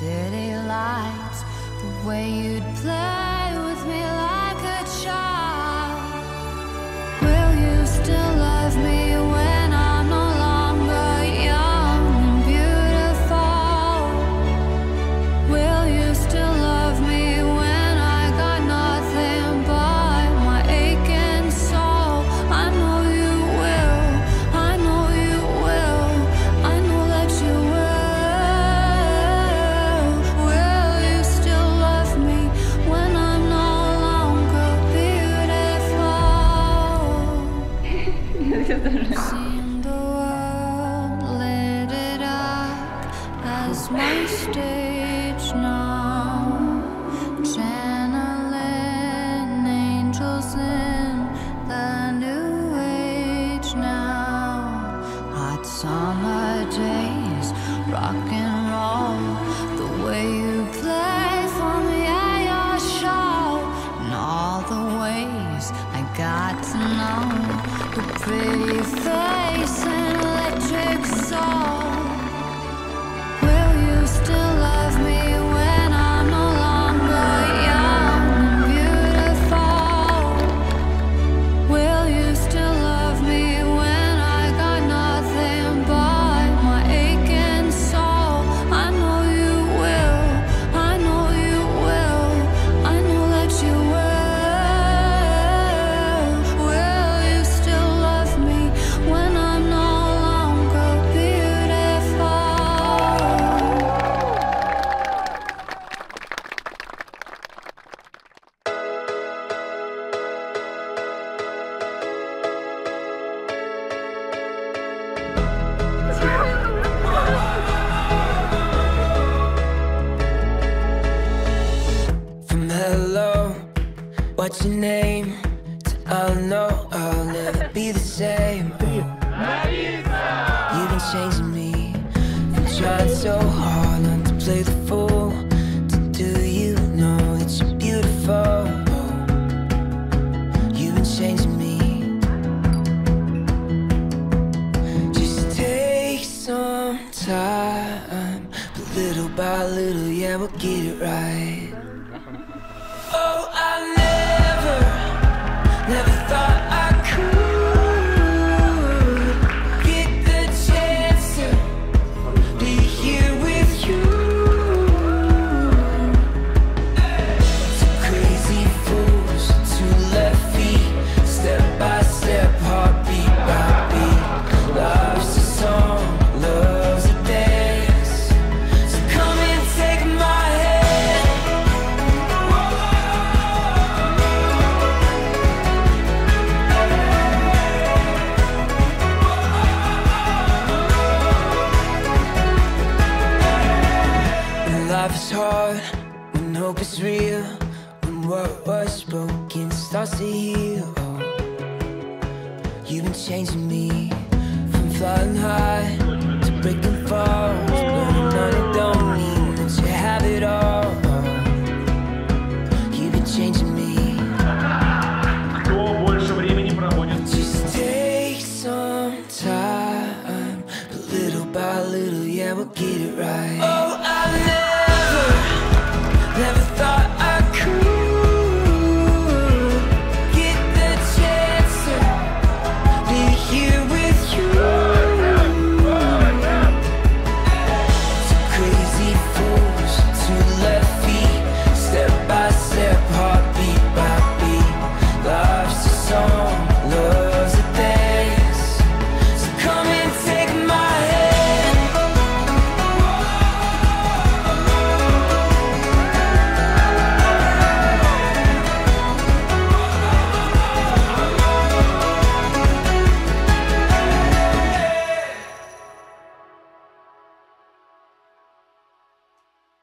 city lights, the way you'd play pretty face and roll, the way you fly on the i-show, and all the ways i got to know, the way says electric soul. What's your name? To I know I'll never be the same. You've been changing me from trying so hard not to play the fool. Do you know that you're beautiful? You've been changing me. Just take some time, but little by little, yeah, we'll get it right. Oh, I never, life is hard when hope is real When what was broken starts to heal. Oh, You've been changing me From flying high to breaking falls But none don't mean that you have it all. Oh, You've been changing me. Just take some time But little by little, yeah, we'll get it right. Oh, I know thought